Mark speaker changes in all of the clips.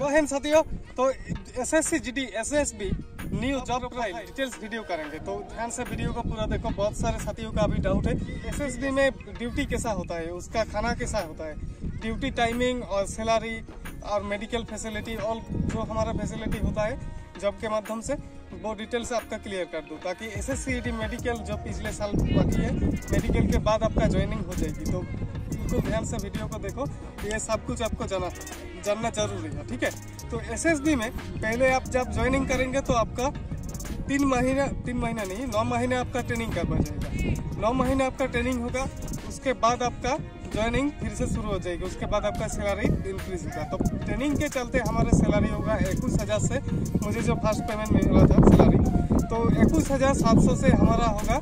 Speaker 1: जय हिंद साथियों। तो S S C G D S S B new job profile details video करेंगे। तो ध्यान से वीडियो को पूरा देखो। बहुत सारे साथियों का अभी डाउट है। एस एस बी में ड्यूटी कैसा होता है? उसका खाना कैसा होता है? ड्यूटी टाइमिंग और सैलरी और मेडिकल फैसिलिटी और जो हमारा फैसिलिटी होता है जॉब के माध्यम से, वो डिटेल्स आपका क्लियर कर दूँ, ताकि एस एस सी मेडिकल जो पिछले साल बाकी है, मेडिकल के बाद आपका ज्वाइनिंग हो जाएगी। तो बिल्कुल ध्यान से वीडियो को देखो ये सब कुछ आपको जाना, जानना ज़रूरी है, ठीक है? तो एसएसबी में पहले आप जब ज्वाइनिंग करेंगे तो आपका तीन महीना तीन महीना नहीं, नौ महीने आपका ट्रेनिंग करवा जाएगा। नौ महीने आपका ट्रेनिंग होगा, उसके बाद आपका ज्वाइनिंग फिर से शुरू हो जाएगी, उसके बाद आपका सैलरी इंक्रीज होगा। तो ट्रेनिंग के चलते हमारा सैलरी होगा इक्कीस हज़ार से, मुझे जो फ़र्स्ट पेमेंट मिला था सैलरी तो इक्कीस हज़ार सात सौ से हमारा होगा,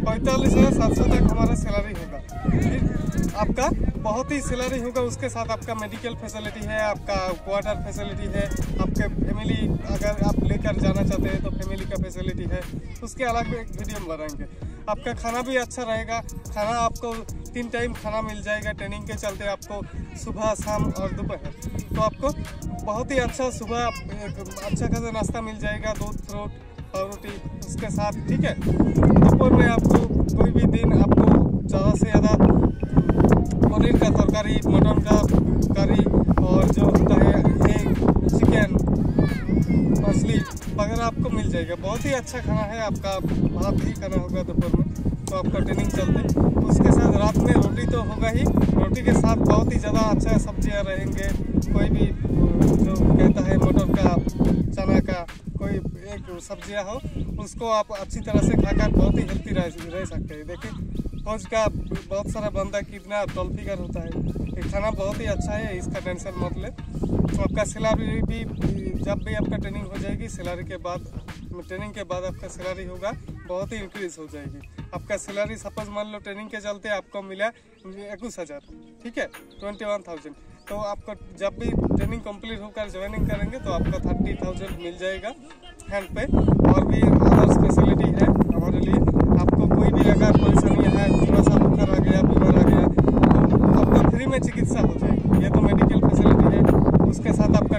Speaker 1: पैंतालीस हज़ार सात सौ तक हमारा सैलरी होगा। फिर आपका बहुत ही सैलरी होगा, उसके साथ आपका मेडिकल फैसिलिटी है, आपका क्वार्टर फैसिलिटी है, आपके फैमिली अगर आप लेकर जाना चाहते हैं तो फैमिली का फैसिलिटी है, उसके अलग एक वीडियो बनाएँगे। आपका खाना भी अच्छा रहेगा, खाना आपको तीन टाइम खाना मिल जाएगा ट्रेनिंग के चलते आपको सुबह, शाम और दोपहर। तो आपको बहुत ही अच्छा सुबह अच्छा खासा नाश्ता मिल जाएगा, दूध फ्रूट और रोटी उसके साथ, ठीक है? दोपहर में आपको कोई भी दिन आपको ज़्यादा से ज़्यादा का तरकारी मटन का करी और जो होता है एग चिकन मछली वगैरह आपको मिल जाएगा। बहुत ही अच्छा खाना है आपका। भात ही खाना होगा दोपहर में। तो आपका ट्रेनिंग चलते उसके साथ रात में रोटी तो होगा ही। रोटी के साथ बहुत ही ज़्यादा अच्छा सब्ज़ियाँ रहेंगे। कोई भी जो कहता है मटर का चना का कोई एक सब्ज़ियाँ हो उसको आप अच्छी तरह से खाकर बहुत ही हेल्थी रह, रह सकते हैं। देखिए। फौज का बहुत सारा बंदा कितना टॉल फिगर होता है। ये खाना बहुत ही अच्छा है, इसका टेंशन मत ले। तो आपका सैलरी भी, जब भी आपका ट्रेनिंग हो जाएगी, सैलरी के बाद ट्रेनिंग के बाद आपका सैलरी होगा, बहुत ही इंक्रीज हो जाएगी। आपका सैलरी सपोज़ मान लो ट्रेनिंग के चलते आपको मिला इक्कीस हज़ार, ठीक है? Twenty one thousand. तो आपको जब भी ट्रेनिंग कंप्लीट होकर ज्वाइनिंग करेंगे तो आपको थर्टी थाउज़ेंड मिल जाएगा हैंड पे। और भी अदर्स फैसिलिटी है हमारे लिए आपको कोई भी अगर परेशानी है थोड़ा सा बुखार आ गया बीमार आ गया तो आपका फ्री में चिकित्सा हो जाएगी ये तो मेडिकल फैसिलिटी है उसके साथ आपका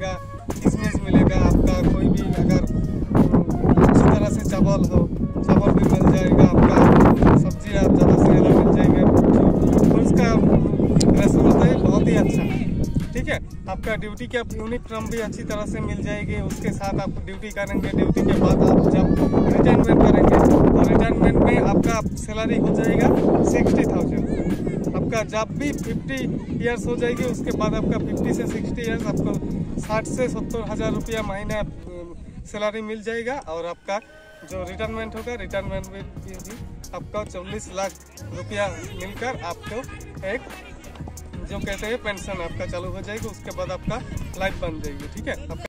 Speaker 1: मिलेगा किशमिश मिलेगा, आपका कोई भी अगर अच्छी तरह से चावल हो, चावल भी मिल जाएगा, आपका सब्ज़ी आप ज़्यादा से ज़्यादा मिल जाएगा। उसका रेशन होता है, बहुत ही अच्छा ठीक है? आपका ड्यूटी का यूनिफॉर्म भी अच्छी तरह से मिल जाएगी, उसके साथ आप ड्यूटी करेंगे ड्यूटी के बाद आप जब रिटायरमेंट करेंगे तो रिटायरमेंट में आपका सैलरी हो जाएगा सिक्सटी थाउज़ेंड आपका जब भी फिफ्टी ईयर्स हो जाएगी, उसके बाद आपका फिफ्टी से सिक्सटी ईयर्स आपको साठ से सत्तर हज़ार रुपया महीने सैलरी मिल जाएगा और आपका जो रिटायरमेंट होगा रिटायरमेंट में भी आपका चौबीस लाख रुपया मिलकर आपको एक, जो कहते हैं पेंशन आपका चालू हो जाएगा, उसके बाद आपका लाइफ बन जाएगी, ठीक है?